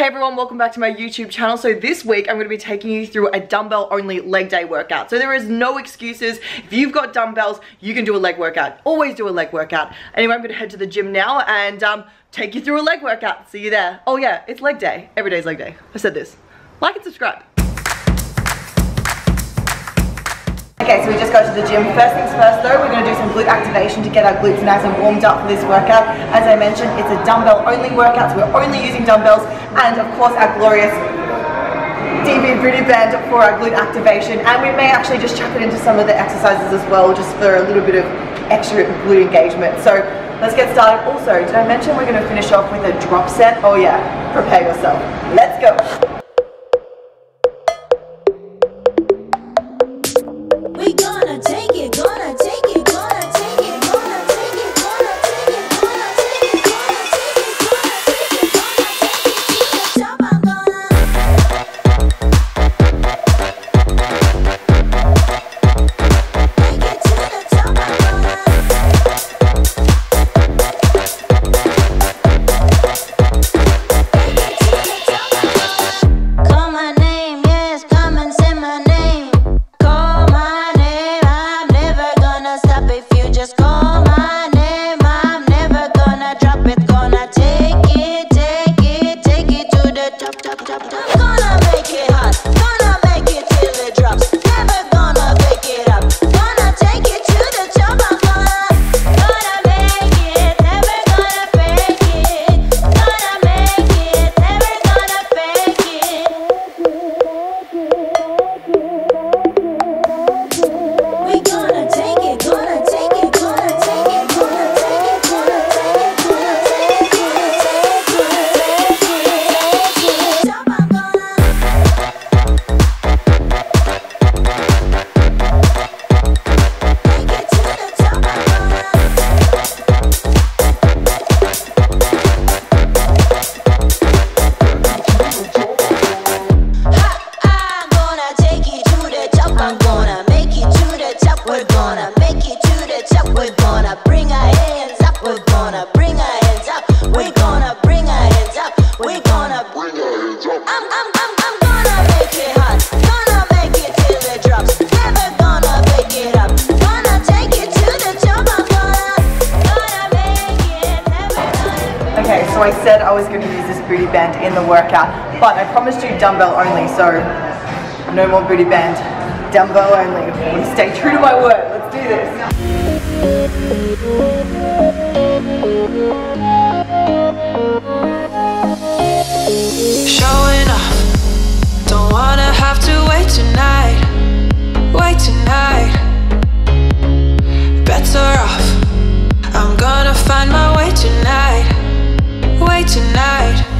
Hey everyone, welcome back to my YouTube channel. So this week I'm going to be taking you through a dumbbell only leg day workout. So there is no excuses. If you've got dumbbells, you can do a leg workout. Always do a leg workout. Anyway, I'm going to head to the gym now and um, take you through a leg workout. See you there. Oh yeah, it's leg day. Every day's leg day. I said this. Like and subscribe. Okay, so we just go to the gym. First things first though, we're going to do some glute activation to get our glutes nice and warmed up for this workout. As I mentioned, it's a dumbbell only workout, so we're only using dumbbells and of course our glorious DB Booty Band for our glute activation and we may actually just chuck it into some of the exercises as well just for a little bit of extra glute engagement. So let's get started. Also, did I mention we're going to finish off with a drop set? Oh yeah, prepare yourself. Let's go. Said I was going to use this booty band in the workout, but I promised you dumbbell only, so no more booty band, dumbbell only. Stay true to my word. Let's do this. Tonight.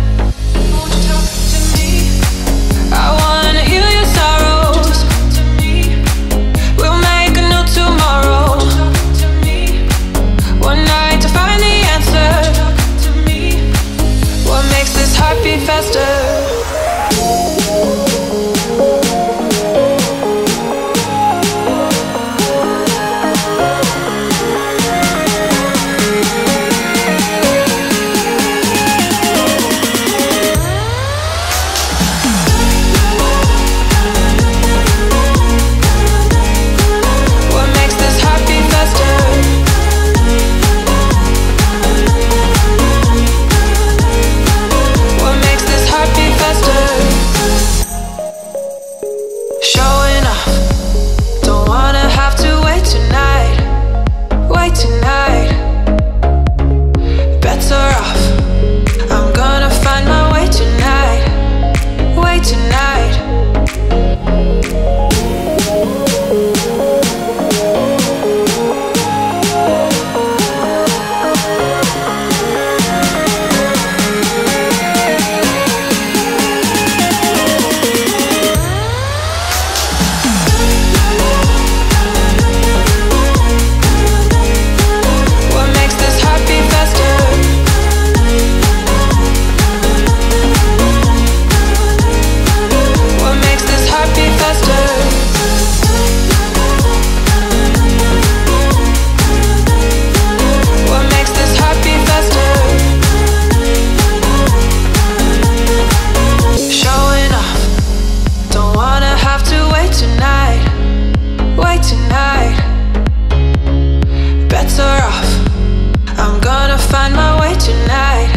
find my way tonight,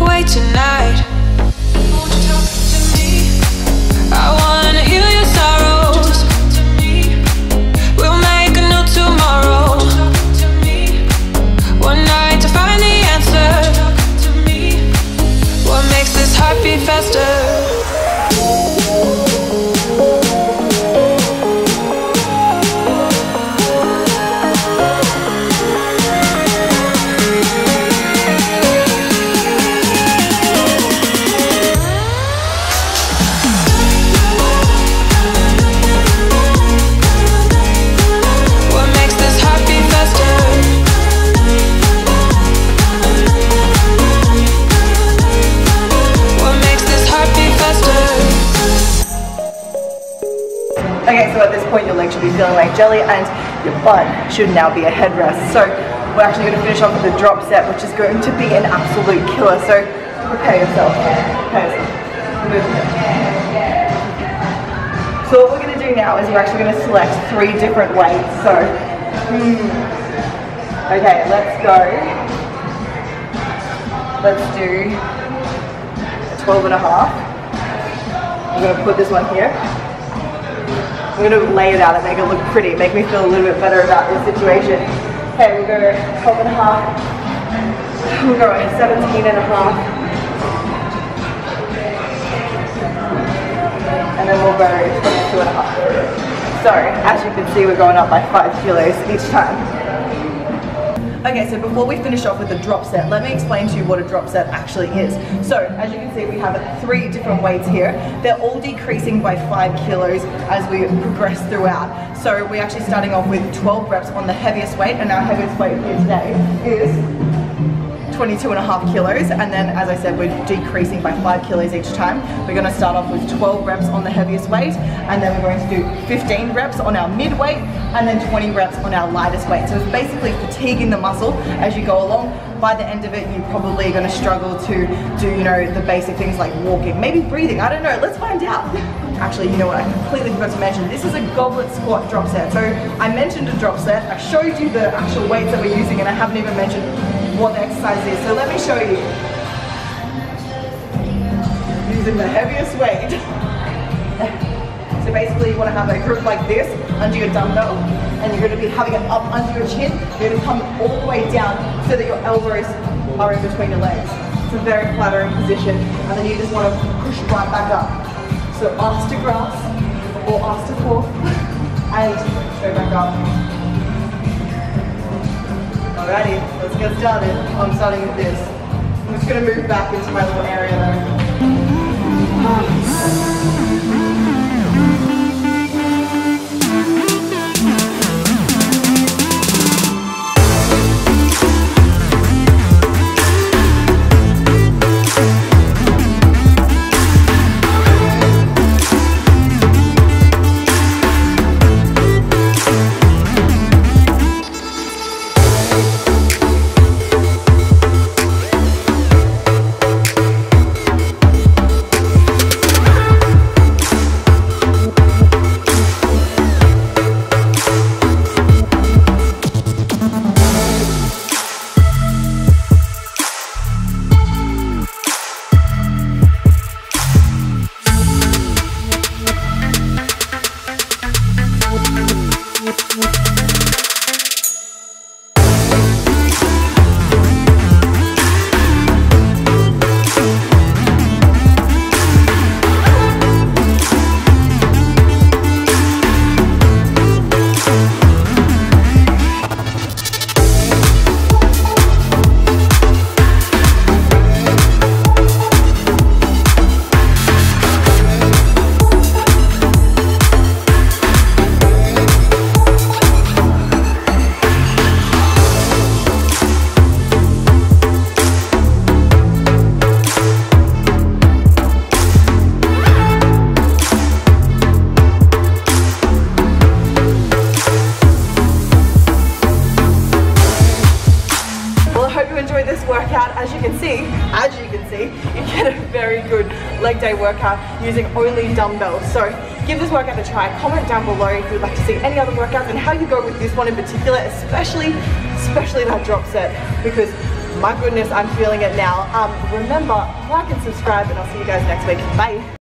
way tonight. Feeling like jelly and your butt should now be a headrest. So we're actually going to finish off with the drop set, which is going to be an absolute killer. So prepare yourself. So what we're going to do now is we're actually going to select three different weights. So, hmm. okay, let's go. Let's do a 12 and a half. I'm going to put this one here. I'm gonna lay it out and make it look pretty, make me feel a little bit better about this situation. Okay, we'll go 12 and a half. We'll go 17 and a half. And then we'll go 22 and a half. So, as you can see, we're going up by five kilos each time. Okay, so before we finish off with the drop set, let me explain to you what a drop set actually is. So, as you can see, we have three different weights here. They're all decreasing by five kilos as we progress throughout. So, we're actually starting off with 12 reps on the heaviest weight, and our heaviest weight here today is 22 and a half kilos and then as I said we're decreasing by 5 kilos each time. We're going to start off with 12 reps on the heaviest weight and then we're going to do 15 reps on our mid weight and then 20 reps on our lightest weight. So it's basically fatiguing the muscle as you go along. By the end of it you're probably going to struggle to do you know the basic things like walking, maybe breathing, I don't know, let's find out. Actually, you know what, I completely forgot to mention, this is a goblet squat drop set. So I mentioned a drop set, I showed you the actual weights that we're using and I haven't even mentioned what the exercise is. So let me show you. Using the heaviest weight. So basically you want to have a grip like this under your dumbbell and you're going to be having it up under your chin. You're going to come all the way down so that your elbows are in between your legs. It's a very flattering position and then you just want to push right back up. So arms to grass or arms to forth and go back up. Alrighty, let's get started. I'm starting with this. I'm just gonna move back into my little area though. You you get a very good leg day workout using only dumbbells. So give this workout a try. Comment down below if you'd like to see any other workouts and how you go with this one in particular, especially, especially that drop set because my goodness, I'm feeling it now. Um, remember, like and subscribe and I'll see you guys next week. Bye.